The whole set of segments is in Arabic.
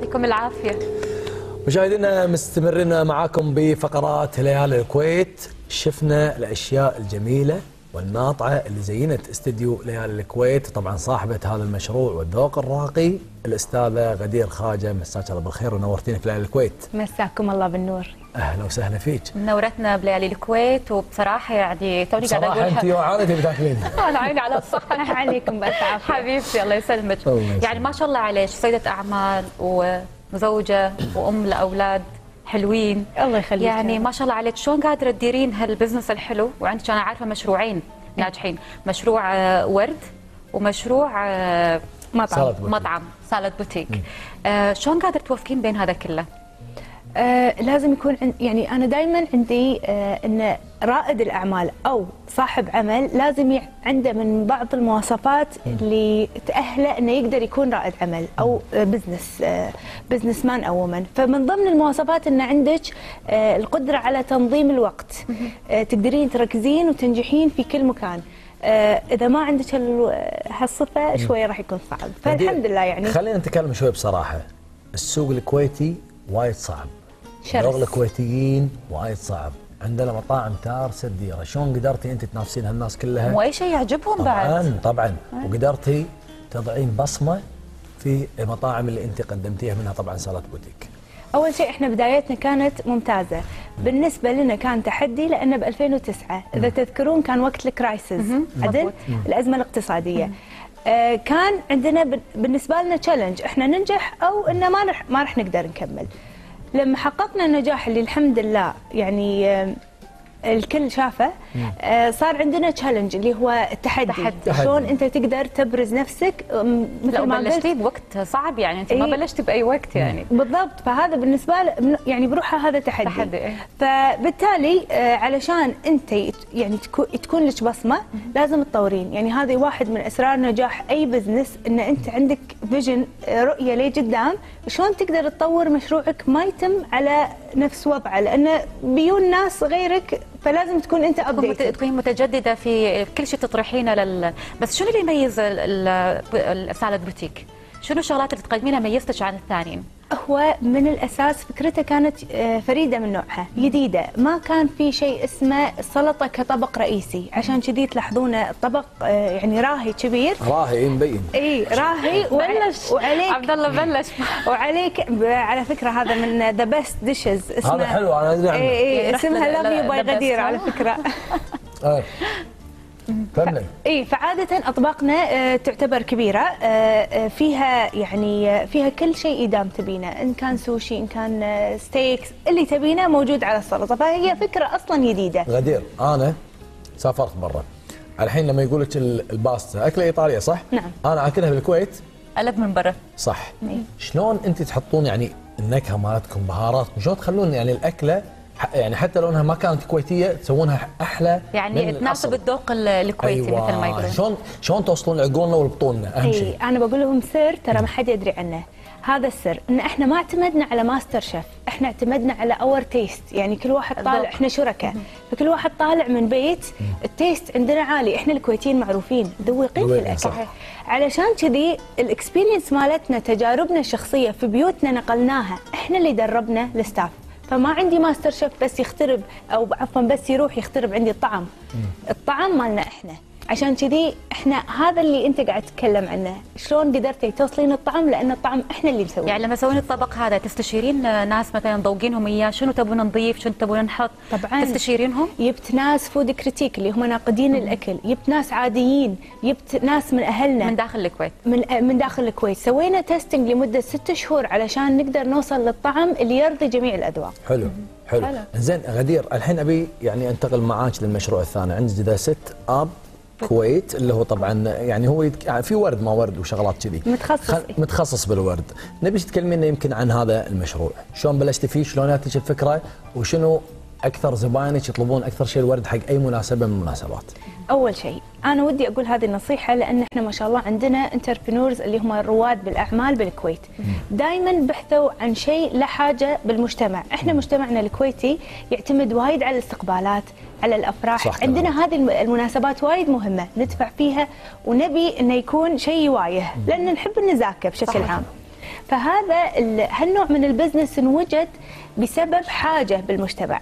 يعطيكم العافية. مشاهدينا مستمرين معاكم بفقرات ليالي الكويت. شفنا الأشياء الجميلة والناطعة اللي زينت استديو ليالي الكويت. طبعا صاحبة هذا المشروع والذوق الراقي الأستاذة غدير خاجة. مساك الله بالخير ونورتينا في ليالي الكويت. مساكم الله بالنور. أهلا وسهلا فيك. منورتنا بليالي الكويت وبصراحة يعني توني قاعدة صراحة أنت أقول وعائلتي بتاكلين. أنا عيني على الصحه عليكم عافيه حبيبتي الله يسلمك. الله يسلمك. يعني ما شاء الله عليك سيدة أعمال وزوجه وأم لأولاد. حلوين. الله يخليك. يعني ما شاء الله عليك. شلون قادرة تديرين هال business الحلو؟ وعندك أنا عارفه مشروعين ناجحين. مشروع آه، ورد ومشروع آه، مطعم. سلطة بوتيك. مطعم Salad Boutique. آه، شلون قادره توفقين بين هذا كله؟ آه لازم يكون عن يعني أنا دائما عندي آه إن رائد الأعمال أو صاحب عمل لازم عنده من بعض المواصفات اللي تأهله إنه يقدر يكون رائد عمل أو آه business آه business man أو ومن فمن ضمن المواصفات إن عندك آه القدرة على تنظيم الوقت. آه تقدرين تركزين وتنجحين في كل مكان. آه إذا ما عندك هال- هالصفة شوية راح يكون صعب. فالحمد لله يعني. خلينا نتكلم شوي بصراحة. السوق الكويتي وايد صعب. شرس. شغل الكويتيين وايد صعب. عندنا مطاعم تارسه الديره شلون قدرتي انت تنافسين هالناس كلها؟ واي شيء يعجبهم بعد. طبعا. طبعا وقدرتي تضعين بصمة في المطاعم اللي انت قدمتيها منها طبعا سلطة بوتيك. أول شيء إحنا بدايتنا كانت ممتازة. بالنسبة لنا كان تحدي لأن ب 2009 إذا تذكرون كان وقت ال crisis. عدل. الأزمة الاقتصادية. آه كان عندنا بال- بالنسبة لنا challenge إحنا ننجح أو إنه ما رح ما راح نقدر نكمل. لما حققنا النجاح اللي الحمد لله يعني الكل شافه. آه صار عندنا challenge اللي هو التحدي تحدي. شلون انت تقدر تبرز نفسك؟ مثل ما قلت. وبلشتي بوقت صعب يعني انت ما إيه. بلشتي بأي وقت يعني. بالضبط. فهذا بالنسبة له يعني بروحه هذا تحدي, تحدي، إيه. فبالتالي آه، علشان انت يعني تكو- تكون لك بصمة لازم تطورين. يعني هذه واحد من أسرار نجاح أي business إن انت عندك vision رؤية لقدام. شلون تقدر تطور مشروعك ما يتم على نفس وضعه؟ لأنه بيون ناس غيرك فلازم تكون أنت ابديت تكوني متجددة في كل شيء تطرحينه لل بس شنو اللي يميز السالاد بوتيك؟ شنو الشغلات اللي تقدمينها ميزتك عن الثانيين؟ هو من الأساس فكرته كانت آه، فريدة من نوعها جديدة. ما كان في شيء اسمه السلطه كطبق رئيسي. عشان كذي تلحظون الطبق آه، يعني راهي كبير. راهي مبين. إي راهي. بلش. وعليك عبد الله بلش. وعليك على فكرة هذا من the best dishes اسمه هذا حلو أنا أدري عنه. إي إي اسمها love you by غدير؟ على فكرة. آه. كمل اي فعادة أطباقنا آه، تعتبر كبيرة. آه، آه، فيها يعني فيها كل شيء اذا تبينه. إن كان سوشي إن كان steaks اللي تبينه موجود على السلطة. فهي فكرة أصلا جديدة. غدير أنا سافرت برا. الحين لما يقول لك ال- الباستا أكلة إيطالية صح؟ نعم. أنا أكلها بالكويت قلب من برا. صح. شلون أنت تحطون يعني النكهة مالتكم بهاراتكم؟ شلون تخلون يعني الأكلة يعني حتى لو انها ما كانت كويتية تسوونها أحلى يعني من تناسب؟ الذوق ال- الكويتي أيوة. مثل ما يقولون. شلون شلون توصلون عقولنا ولبطوننا أهم إي شيء. أنا بقول لهم سر ترى ما حد يدري عنه. هذا السر إن إحنا ما اعتمدنا على master chef إحنا اعتمدنا على our taste يعني كل واحد طالع. إحنا شركاء. فكل واحد طالع من بيت ال taste عندنا عالي. إحنا الكويتيين معروفين ذوقين في الأكل. علشان كذي ال experience مالتنا تجاربنا الشخصية في بيوتنا نقلناها. إحنا اللي دربنا ال staff فما عندي master chef بس يخترب أو عفوا بس يروح يخترب عندي الطعم. الطعم مالنا إحنا. عشان كذي إحنا هذا اللي أنت قاعد تتكلم عنه. شلون قدرتي توصلين الطعم؟ لأن الطعم إحنا اللي مسويه يعني لما تسوين الطبق هذا تستشيرين ناس مثلا ذوقينهم إياه؟ شنو تبون نضيف؟ شنو تبون نحط؟ طبعاً. تستشيرينهم؟ جبت ناس food critic اللي هم ناقدين الأكل. جبت ناس عاديين. جبت ناس من أهلنا. من داخل الكويت. من من داخل الكويت. سوينا testing لمدة ست شهور علشان نقدر نوصل للطعم اللي يرضي جميع الأذواق. حلو حلو. حلو. زين غدير الحين أبي يعني أنتقل معاك للمشروع الثاني. عندك ذا ست آب كويت اللي هو طبعا يعني هو يتك... يعني في ورد ما ورد وشغلات كذي. متخصص. متخصص بالورد. نبي تكلمينا يمكن عن هذا المشروع. شلون بلشتي فيه؟ شلون جاتك الفكرة؟ وشنو أكثر زباينك يطلبون أكثر شيء الورد حق أي مناسبة من المناسبات. أول شيء أنا ودي أقول هذه النصيحة لأن إحنا ما شاء الله عندنا entrepreneurs اللي هم رواد بالأعمال بالكويت. دائما بحثوا عن شيء له حاجة بالمجتمع. إحنا مجتمعنا الكويتي يعتمد وايد على الاستقبالات على الأفراح. صح. عندنا هذه الم- المناسبات وايد مهمة ندفع فيها ونبي إنه يكون شيء واجهة لأن نحب النزاكة بشكل صحيح. عام. فهذا ال- هالنوع من ال business انوجد بسبب حاجة بالمجتمع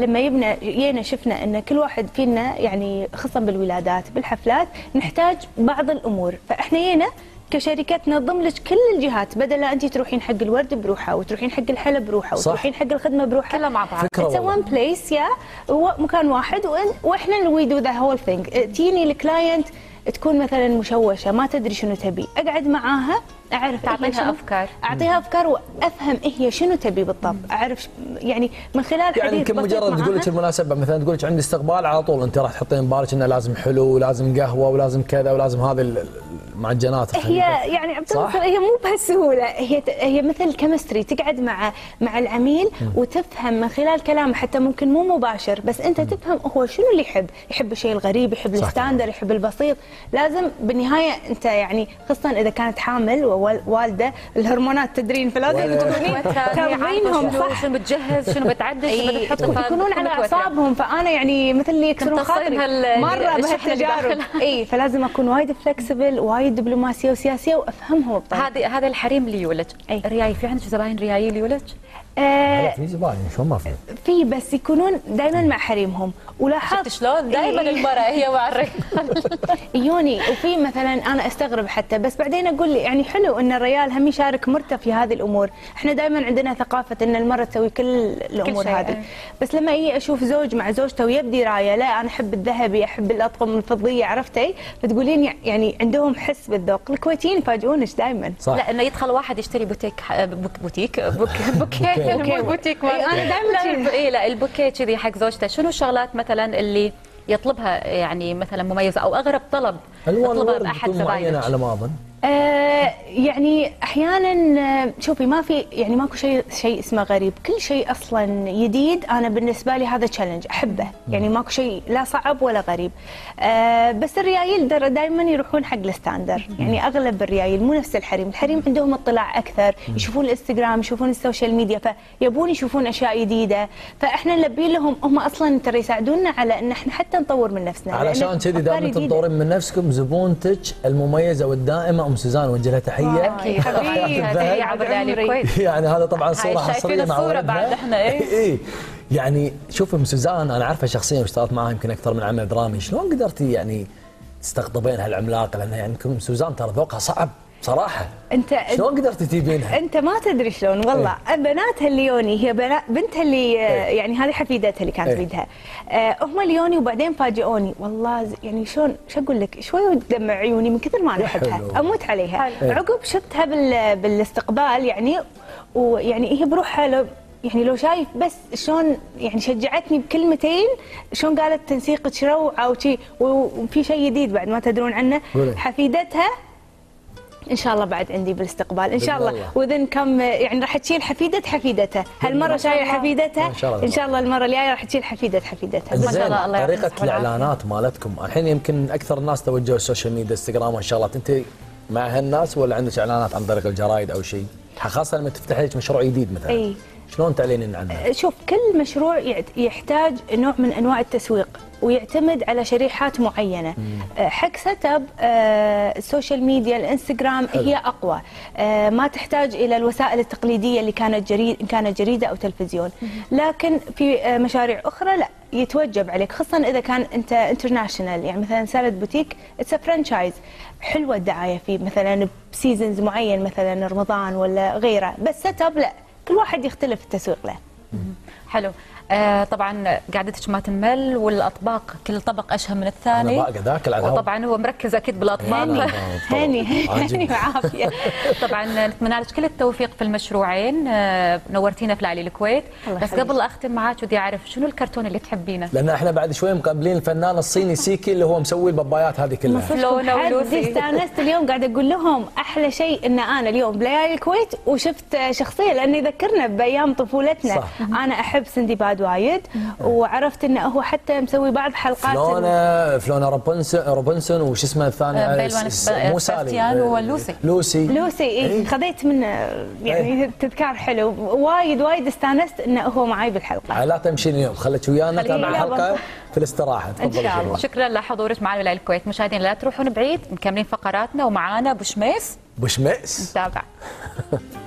لما يبنى جينا شفنا إن كل واحد فينا يعني خصوصا بالولادات بالحفلات نحتاج بعض الأمور فإحنا جينا كشركات ننظم لك كل الجهات بدل لا انت تروحين حق الورد بروحة وتروحين حق الحلا بروحة صح. وتروحين حق الخدمة بروحة كلها مع بعض. والله. one place يا هو مكان واحد وإحنا اللي we do the whole thing تجيني ال client تكون مثلا مشوشة ما تدري شنو تبي. أقعد معاها أعرف تعطيها شنو- أفكار. أعطيها أفكار وأفهم هي شنو تبي بالضبط. أعرف يعني من خلال يعني حديث يمكن مجرد تقول لك. المناسبة مثلا تقول لك عندي استقبال على طول أنت راح تحطين ببالك إنه لازم حلو ولازم قهوة ولازم كذا ولازم هذه ال- المعجنات هي يعني عبد؟ هي مو بهالسهوله هي هي مثل ال chemistry تقعد مع مع العميل وتفهم من خلال كلامه حتى ممكن مو مباشر بس أنت تفهم هو شنو اللي يحب. يحب الشيء الغريب يحب ال standard يحب البسيط. لازم بالنهاية أنت يعني خصوصا إذا كانت حامل ووالده الهرمونات تدرين فلازم تكونين ترضينهم شنو صح؟ شنو بتجهز شنو بتعدل شنو اي بتحط يكونون على أعصابهم فأنا يعني مثل اللي يكسرون خاطري. مرة اللي بهالتجارب. اي فلازم أكون وايد flexible وايد دبلوماسيه وسياسية وأفهمهم بطريقة. هذه هذا الحريم اللي يولج أي. رياي في عندك زباين ريايل يولج آه في زباين شلون ما في؟ في بس يكونون دائما مع حريمهم. ولاحظت شلون؟ دائما إي. المرأة هي مع الرجال. يوني وفي مثلا أنا أستغرب حتى بس بعدين أقول لي يعني حلو إن الرجال هم يشارك مرته في هذه الأمور، إحنا دائما عندنا ثقافة إن المراه تسوي كل الأمور شيء، هذه، إيه. بس لما أجي أشوف زوج مع زوجته ويبدي راية لا أنا أحب الذهبي أحب الأطقم الفضية عرفتي؟ فتقولين يعني عندهم حس بالذوق، الكويتيين يفاجئونك دائما صح لا إنه يدخل واحد يشتري بوتيك بوتيك بوك بوكيه بوكيه. مو البوتيك إي، أنا دايماً لا كذي. الب- اي لا البوكيه كذي حق زوجته شنو الشغلات مثلا اللي يطلبها يعني مثلا مميزه أو أغرب طلب يطلبها معينة زباينك. على ما أظن؟ آه يعني أحيانا آه، شوفي ما في يعني ماكو شيء شيء اسمه غريب. كل شيء أصلا جديد أنا بالنسبة لي هذا challenge أحبه. يعني ماكو شيء لا صعب ولا غريب. آه بس الريايل دائما يروحون حق ال standard. يعني أغلب الريايل مو نفس الحريم. الحريم عندهم اطلاع أكثر. يشوفون الإنستغرام يشوفون ال social media فيبون يشوفون أشياء جديدة. فإحنا نلبي لهم هم أصلا ترى يساعدونا على إن إحنا حتى نطور من نفسنا. علشان كذي دائما. تطورين من نفسكم زبونتك المميزة والدائمة أم سوزان وجه لها تحية. أكيد. حبيبي، هذه عبر ليالي الكويت يعني هذا طبعا صورة حصرية مع الصورة ولدها. بعد إيه. اي يعني شوف أم سوزان أنا عارفه شخصيا واشتغلت معها يمكن أكثر من عمل درامي. شلون قدرتي يعني تستقطبين هالعملاقه لانها يعني أم سوزان ترى ذوقها صعب. صراحة أنت شلون قدرتي تجيبينها؟ أنت ما تدري شلون والله بناتها اللي يوني هي بنا بنتها اللي إيه. يعني هذه حفيدتها اللي كانت إيه. بيدها آه، هم ليوني وبعدين فاجئوني والله يعني شلون شو أقول لك شوي دمع عيوني من كثر ما أنا أحبها. أموت عليها. إيه. عقب شفتها بال بالاستقبال يعني ويعني هي بروحها لو يعني لو شايف بس شلون يعني شجعتني بكلمتين شلون قالت تنسيقك روعه وشي وفي شيء جديد بعد ما تدرون عنه قولي. حفيدتها إن شاء الله بعد عندي بالاستقبال. إن شاء الله. الله. وذن كم يعني راح تشيل حفيدة حفيدتها هالمرة شايله حفيدتها ما شاء الله. إن شاء الله المرة الجاية راح تشيل حفيدة حفيدتها ما شاء الله، الله طريقة. الإعلانات مالتكم. الحين يمكن أكثر الناس توجهوا ال social media إنستغرام والشغلات أنت مع هالناس ولا عندك إعلانات عن طريق الجرايد أو شيء؟ خاصة لما تفتح لك مشروع جديد مثلا. إي. شلون تعلنين عنه؟ شوف كل مشروع يحتاج نوع من أنواع التسويق ويعتمد على شريحات معينة. آه، حق Set Up ال social media الإنستغرام حلو. هي أقوى. آه، ما تحتاج إلى الوسائل التقليدية اللي كانت جريد كانت جريدة أو تلفزيون. لكن في مشاريع أخرى لا يتوجب عليك خاصة إذا كان أنت international يعني مثلا Salad Boutique it's franchise حلوة الدعاية فيه مثلا ب seasons معين مثلا رمضان ولا غيره. بس Set Up لا. كل واحد يختلف التسويق له. حلو. آه طبعا قعدتك ما تنمل والأطباق كل طبق أشهى من الثاني. ذاك وطبعا هو مركز أكيد بالأطباق. هاني. هاني. وعافيه طبعا نتمنى لك كل التوفيق في المشروعين. آه، نورتينا في ليالي الكويت. بس. قبل أختم معاك ودي أعرف شنو الكرتون اللي تحبينه؟ لأن إحنا بعد شوي مقابلين الفنان الصيني سيكي اللي هو مسوي الببايات هذه كلها. ولوسي. حد استانست اليوم قاعدة أقول لهم أحلى شيء إن أنا اليوم بليالي الكويت وشفت شخصية لأنه يذكرنا بأيام طفولتنا. صح. أنا أحب سندباد وايد وعرفت إنه هو حتى مسوي بعض حلقات فلونا فلونا روبنسون روبنسون وش اسمه الثاني؟ آه، آه، مو سباستيان سالي ولوسي. لوسي. لوسي إيه. إيه. خذيت منه يعني تذكار حلو. وايد وايد استانست إنه هو معي بالحلقة. لا تمشين اليوم خليك ويانا تابع والله. في الاستراحة. تفضل شاء الله. شكرا لحضورك معنا ولاية الكويت. مشاهدينا لا تروحون بعيد مكملين فقراتنا. ومعانا ابو شميس بشمئس نتابع.